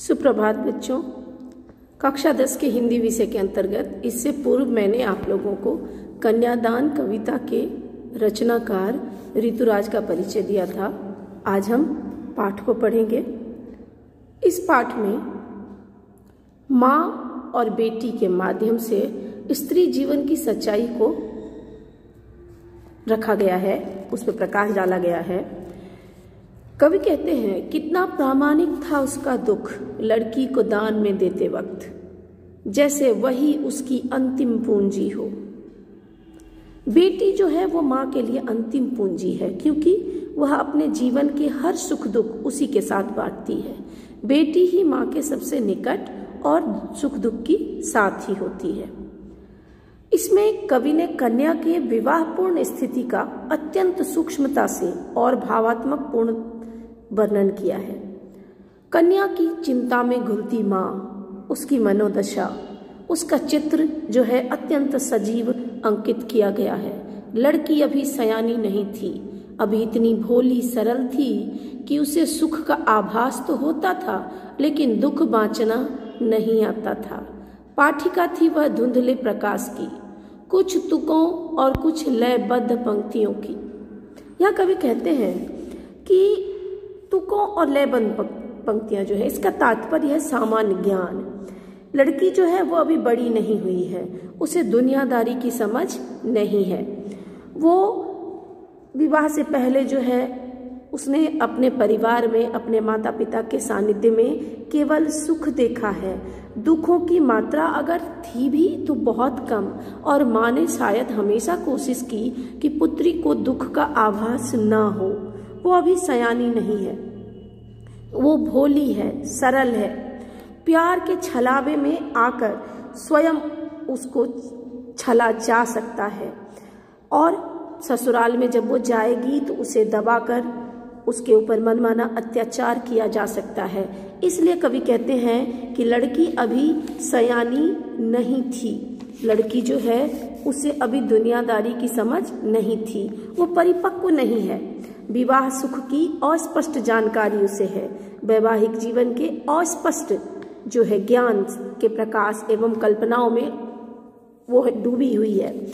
सुप्रभात बच्चों। कक्षा दस के हिंदी विषय के अंतर्गत इससे पूर्व मैंने आप लोगों को कन्यादान कविता के रचनाकार ऋतुराज का परिचय दिया था। आज हम पाठ को पढ़ेंगे। इस पाठ में माँ और बेटी के माध्यम से स्त्री जीवन की सच्चाई को रखा गया है, उस पर प्रकाश डाला गया है। कवि कहते हैं, कितना प्रामाणिक था उसका दुख लड़की को दान में देते वक्त। जैसे वही उसकी अंतिम पूंजी हो। बेटी जो है, वो माँ के लिए अंतिम पूंजी है, क्योंकि वह अपने जीवन के हर सुख दुख उसी के साथ बांटती है। बेटी ही माँ के सबसे निकट और सुख दुख की साथ ही होती है। इसमें कवि ने कन्या के विवाहपूर्ण स्थिति का अत्यंत सूक्ष्मता से और भावात्मक पूर्ण वर्णन किया है। कन्या की चिंता में घुलती माँ, उसकी मनोदशा, उसका चित्र जो है अत्यंत सजीव अंकित किया गया है। लड़की अभी सयानी नहीं थी, अभी इतनी भोली सरल थी कि उसे सुख का आभास तो होता था, लेकिन दुख बांचना नहीं आता था। पाठिका थी वह धुंधले प्रकाश की, कुछ तुकों और कुछ लयबद्ध पंक्तियों की। यह कवि कहते हैं कि तुकों और लयबद्ध पंक्तियाँ जो है, इसका तात्पर्य है सामान्य ज्ञान। लड़की जो है, वो अभी बड़ी नहीं हुई है। उसे दुनियादारी की समझ नहीं है। वो विवाह से पहले जो है उसने अपने परिवार में अपने माता पिता के सानिध्य में केवल सुख देखा है। दुखों की मात्रा अगर थी भी तो बहुत कम, और माँ ने शायद हमेशा कोशिश की कि पुत्री को दुख का आभास ना हो। वो अभी सयानी नहीं है। वो भोली है, सरल है। प्यार के छलावे में आकर स्वयं उसको छला जा सकता है। और ससुराल में जब वो जाएगी तो उसे दबाकर उसके ऊपर मनमाना अत्याचार किया जा सकता है। इसलिए कवि कहते हैं कि लड़की अभी सयानी नहीं थी। लड़की जो है, उसे अभी दुनियादारी की समझ नहीं थी। वो परिपक्व नहीं है। विवाह सुख की अस्पष्ट जानकारी उसे है। वैवाहिक जीवन के अस्पष्ट जो है ज्ञान के प्रकाश एवं कल्पनाओं में वो डूबी हुई है।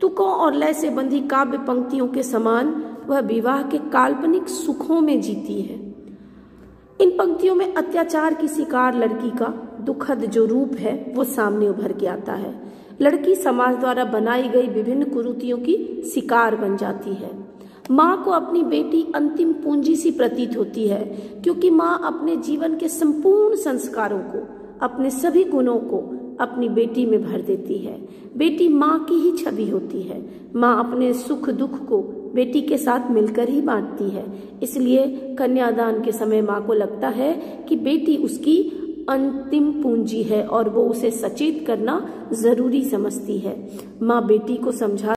तुकों और लय से बंधी काव्य पंक्तियों के समान वह विवाह के काल्पनिक सुखों में जीती है। इन पंक्तियों में अत्याचार की शिकार लड़की का दुखद जो रूप है, वो सामने उभर के आता है। लड़की समाज द्वारा बनाई गई विभिन्न कुरुतियों की शिकार बन जाती है। माँ को अपनी बेटी अंतिम पूंजी सी प्रतीत होती है, क्योंकि माँ अपने जीवन के संपूर्ण संस्कारों को, अपने सभी गुणों को अपनी बेटी में भर देती है। बेटी माँ की ही छवि होती है। माँ अपने सुख दुख को बेटी के साथ मिलकर ही बांटती है। इसलिए कन्यादान के समय माँ को लगता है कि बेटी उसकी अंतिम पूंजी है और वो उसे सचेत करना ज़रूरी समझती है। माँ बेटी को समझा